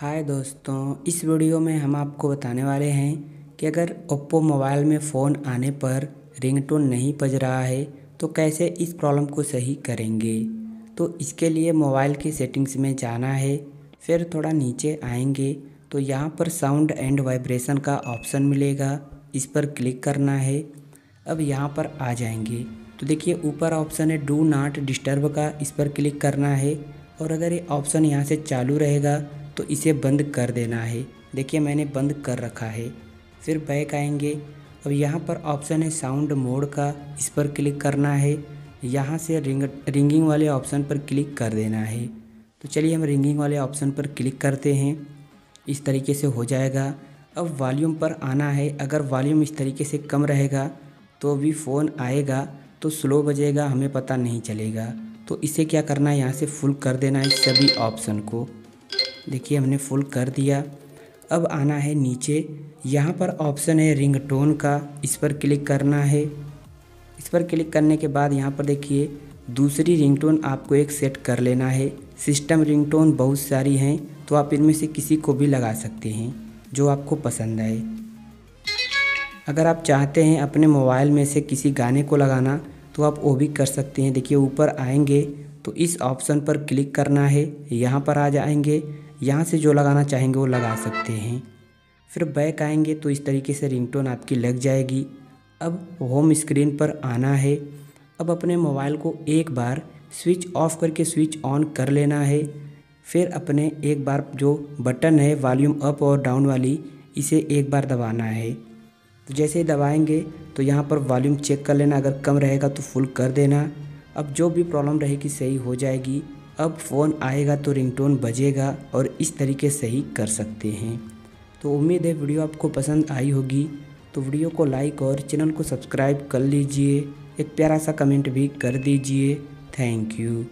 हाय दोस्तों, इस वीडियो में हम आपको बताने वाले हैं कि अगर ओप्पो मोबाइल में फ़ोन आने पर रिंगटोन नहीं बज रहा है तो कैसे इस प्रॉब्लम को सही करेंगे? तो इसके लिए मोबाइल की सेटिंग्स में जाना है, फिर थोड़ा नीचे आएँगे तो यहाँ पर साउंड एंड वाइब्रेशन का ऑप्शन मिलेगा, इस पर क्लिक करना है। अब यहाँ पर आ जाएँगे। तो देखिए, ऊपर ऑप्शन है डू नाट डिस्टर्ब का, इस पर क्लिक करना है, और अगर ये ऑप्शन यहाँ से चालू रहेगा तो इसे बंद कर देना है। देखिए, मैंने बंद कर रखा है। फिर बैक आएँगे। अब यहाँ पर ऑप्शन है साउंड मोड का, इस पर क्लिक करना है। यहाँ से रिंग, रिंगिंग वाले ऑप्शन पर क्लिक कर देना है। तो चलिए हम रिंगिंग वाले ऑप्शन पर क्लिक करते हैं। इस तरीके से हो जाएगा। अब वॉल्यूम पर आना है। अगर वॉल्यूम इस तरीके से कम रहेगा तो भी फ़ोन आएगा तो स्लो बजेगा, हमें पता नहीं चलेगा। तो इसे क्या करना है? यहाँ से फुल कर देना है सभी ऑप्शन को। देखिए हमने फुल कर दिया। अब आना है नीचे। यहाँ पर ऑप्शन है रिंग टोन का। इस पर क्लिक करना है। इस पर क्लिक करने के बाद यहाँ पर देखिए, दूसरी रिंगटोन आपको एक सेट कर लेना है। सिस्टम रिंगटोन बहुत सारी हैं तो आप इनमें से किसी को भी लगा सकते हैं, जो आपको पसंद आए। अगर आप चाहते हैं अपने मोबाइल में से किसी गाने को लगाना तो आप वो भी कर सकते हैं। देखिए, ऊपर आएँगे तो इस ऑप्शन पर क्लिक करना है। यहाँ पर आ जाएँगे। यहाँ से जो लगाना चाहेंगे वो लगा सकते हैं। फिर बैक आएँगे तो इस तरीके से रिंगटोन आपकी लग जाएगी। अब होम स्क्रीन पर आना है। अब अपने मोबाइल को एक बार स्विच ऑफ़ करके स्विच ऑन कर लेना है। फिर अपने एक बार जो बटन है वॉल्यूम अप और डाउन वाली, इसे एक बार दबाना है। तो जैसे ही दबाएँगे तो यहाँ पर वॉल्यूम चेक कर लेना। अगर कम रहेगा तो फुल कर देना। अब जो भी प्रॉब्लम रहेगी, सही हो जाएगी। अब फ़ोन आएगा तो रिंगटोन बजेगा और इस तरीके से ही कर सकते हैं। तो उम्मीद है वीडियो आपको पसंद आई होगी। तो वीडियो को लाइक और चैनल को सब्सक्राइब कर लीजिए। एक प्यारा सा कमेंट भी कर दीजिए। Thank you.